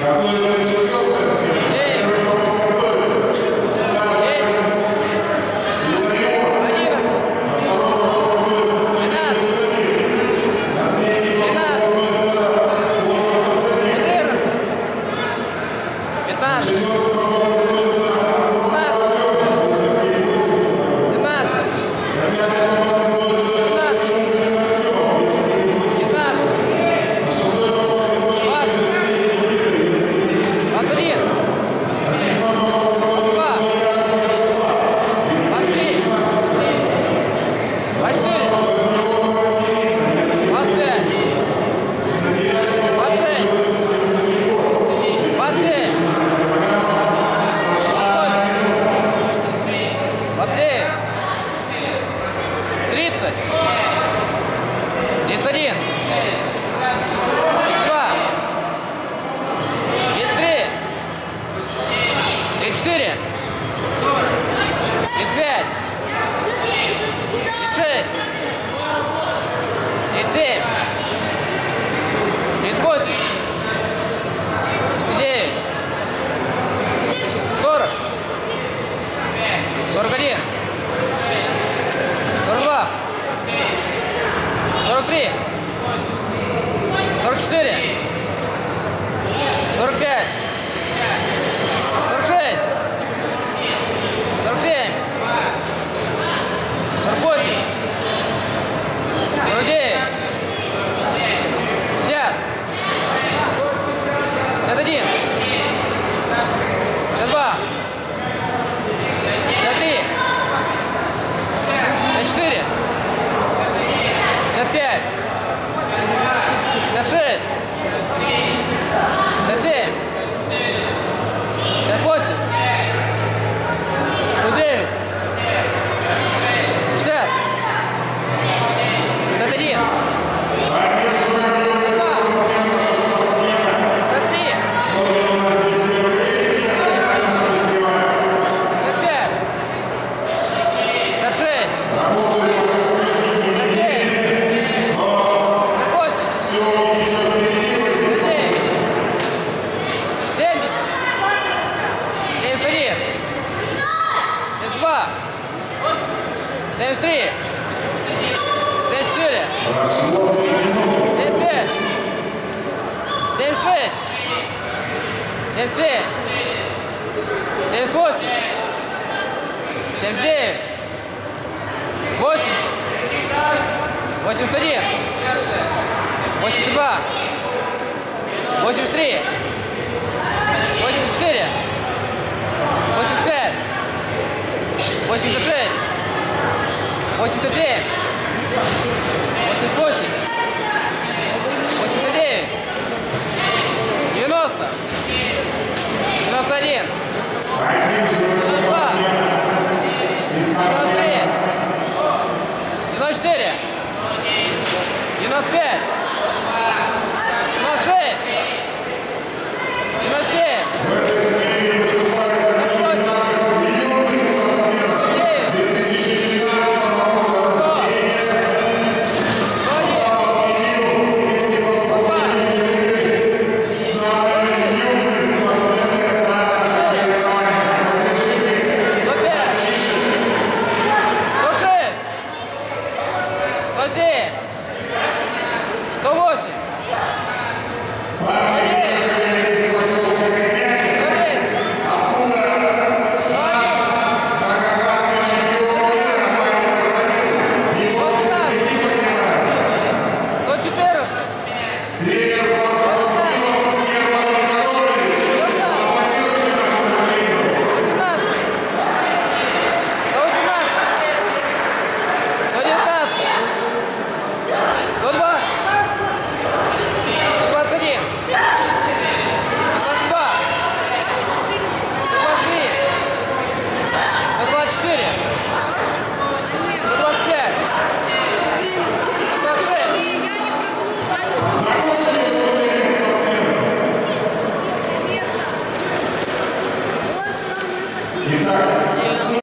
Какое сочетание? На шесть. Дэвис три. Дэвис четыре. Дэвис пять. Дэвис шесть. Дэвис семь. Дэвис восемь. Дэвис девять. Восемь. Восемьдесят один. Восемьдесят два. Восемьдесят три. Восемьдесят четыре. Восемьдесят пять. Восемьдесят шесть. 89, 88, 89, 90, 91, 92, 93, 94, 95, 96, 97, Yeah.